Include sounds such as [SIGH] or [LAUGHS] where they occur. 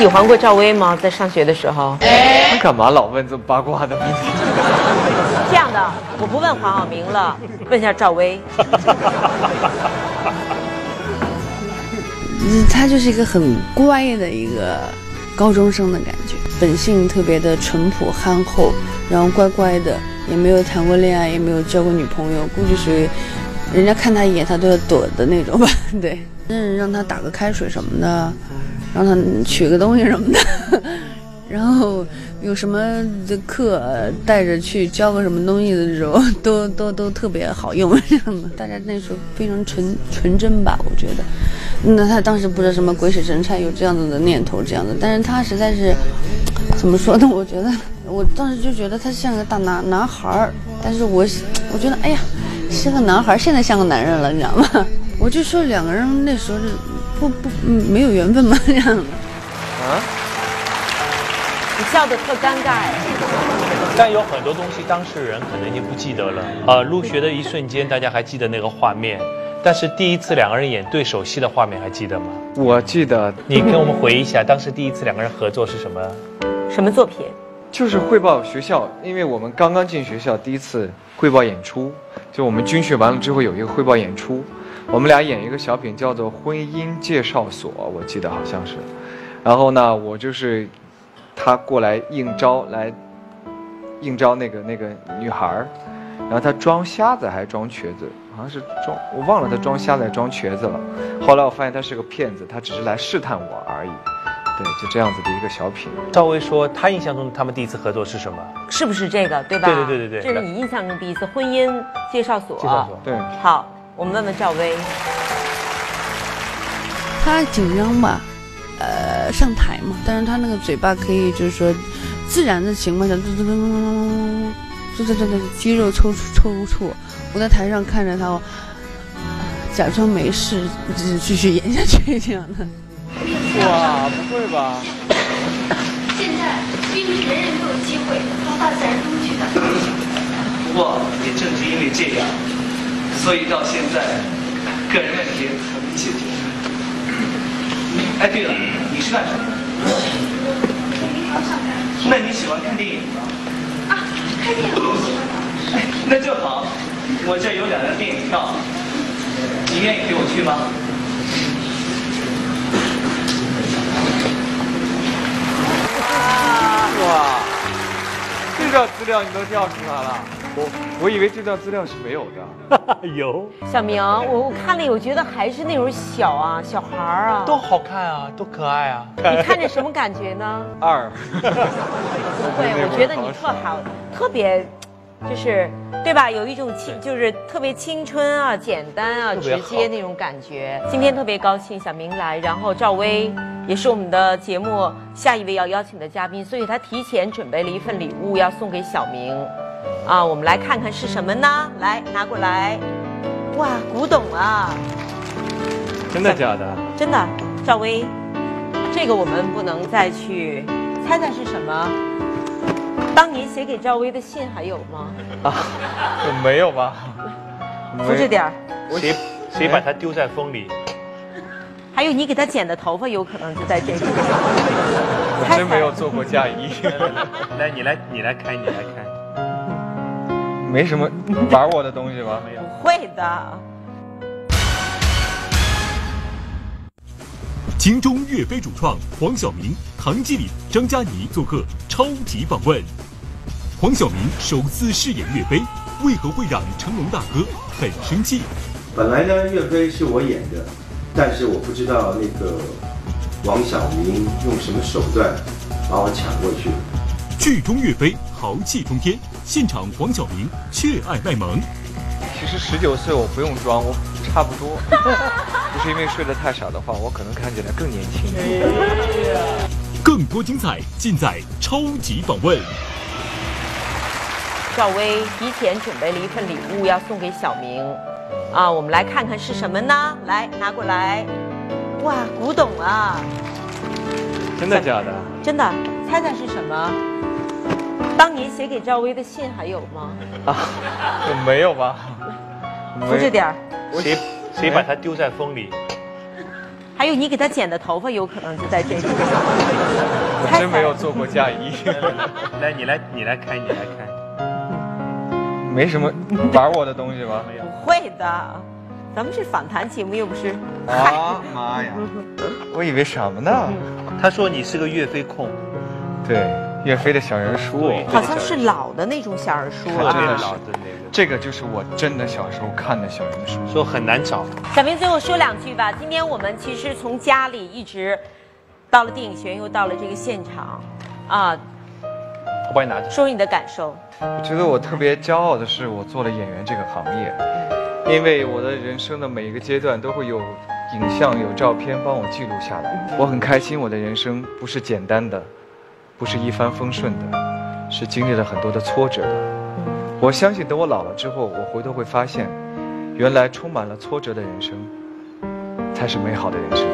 喜欢过赵薇吗？在上学的时候？你干嘛老问这么八卦的问题？这样的，我不问黄晓明了，问一下赵薇。嗯，他就是一个很乖的一个高中生的感觉，本性特别的淳朴憨厚，然后乖乖的，也没有谈过恋爱，也没有交过女朋友，估计属于人家看他一眼他都要躲的那种吧。[LAUGHS] 对，嗯，让他打个开水什么的，让他取个东西什么的，[LAUGHS] 然后有什么的课带着去教个什么东西的时候，都都都特别好用，这样的。大家那时候非常纯纯真吧，我觉得。那他当时不知道什么鬼使神差有这样子的念头，这样的，但是他实在是怎么说呢？我觉得我当时就觉得他像个大男男孩儿，但是我 [LAUGHS] 我觉得哎呀，是个男孩儿，现在像个男人了，你知道吗？[LAUGHS] 我就说两个人那时候是不不嗯没有缘分吗，[LAUGHS] 这样的。啊？你笑得特尴尬哎。但有很多东西当事人可能已经不记得了。呃，入学的一瞬间，大家还记得那个画面，但是第一次两个人演对手戏的画面还记得吗？我记得你跟我们回忆一下，当时第一次两个人合作是什么？什么作品？就是汇报学校，因为我们刚刚进学校，第一次汇报演出，就我们军训完了之后有一个汇报演出，我们俩演一个小品叫做《婚姻介绍所》，我记得好像是。然后呢，我就是他过来应招来应招那个那个女孩儿，然后她装瞎子还是装瘸子，好像是装，我忘了她装瞎子还是装瘸子了。后来我发现她是个骗子，她只是来试探我而已。对，就这样子的一个小品。赵薇说，她印象中他们第一次合作是什么？是不是这个？对吧？对对对对对这是你印象中第一次婚姻介绍所。介绍所对，好，我们问问赵薇。他紧张吧，呃，上台嘛，但是他那个嘴巴可以就是说，自然的情况下，嘟嘟嘟嘟嘟嘟嘟嘟嘟肌肉抽搐抽搐。我在台上看着他，呃假装没事，继继续演下去这样的。哇，不会吧？现在并不是人人都有机会到大自然中去的。不过也正是因为这样，所以到现在个人问题还没解决。哎，对了，你是干什么的？那你喜欢看电影吗？啊，看电影。那就好，我这有两张电影票，你愿意陪我去吗？哇，这段资料你都调出来了，我我以为这段资料是没有的。[LAUGHS] 有，小明，我我看了，我觉得还是那种小啊，小孩儿啊。多好看啊，多可爱啊。你看着什么感觉呢？[LAUGHS] 二，[LAUGHS] 不会，我觉得你特好，特别，就是对吧？有一种青，就是特别青春啊，简单啊，直接那种感觉。今天特别高兴小明来，然后赵薇也是我们的节目下一位要邀请的嘉宾，所以他提前准备了一份礼物要送给小明。啊，我们来看看是什么呢？来，拿过来。哇，古董啊！真的假的？真的，赵薇，这个我们不能再去猜猜是什么。当年写给赵薇的信还有吗？啊，没有吧？[LAUGHS] 扶着点儿。谁谁把它丢在风里？还有你给他剪的头发，有可能就在这里。我真没有做过嫁衣，[LAUGHS] [LAUGHS] 来，你来，你来开，你来开。没什么 [LAUGHS] 玩我的东西吧？没有。不会的。金钟岳飞主创黄晓明、唐季礼、张嘉倪做客超级访问。黄晓明首次饰演岳飞，为何会让成龙大哥很生气？本来呢，岳飞是我演的，但是我不知道那个王晓明用什么手段把我抢过去。剧中岳飞豪气冲天，现场黄晓明却爱卖萌。其实十九岁我不用装，我差不多。[LAUGHS] 不是因为睡得太少的话，我可能看起来更年轻。更多精彩尽在超级访问。赵薇提前准备了一份礼物要送给小明。啊，我们来看看是什么呢？来，拿过来。哇，古董啊！真的假的？真的，猜猜是什么？当年写给赵薇的信还有吗？啊，没有吧？[LAUGHS] 扶着点儿。谁谁把它丢在风里？还有你给他剪的头发，有可能就在这里。我真没有做过嫁衣，[LAUGHS] 来，你来，你来开，你来开。没什么玩我的东西吧？没有。不会的，咱们是访谈节目，又不是。啊妈呀！[LAUGHS] 我以为什么呢？他说你是个岳飞控，对，岳飞的小人书对，好像是老的那种小人书看真的是啊。老的那个，这个就是我真的小时候看的小人书。说很难找。小明最后说两句吧。今天我们其实从家里一直到了电影学院，又到了这个现场，啊，我帮你拿着。说说你的感受。我觉得我特别骄傲的是，我做了演员这个行业，因为我的人生的每一个阶段都会有影像、有照片帮我记录下来。我很开心，我的人生不是简单的，不是一帆风顺的，是经历了很多的挫折的。我相信，等我老了之后，我回头会发现，原来充满了挫折的人生，才是美好的人生。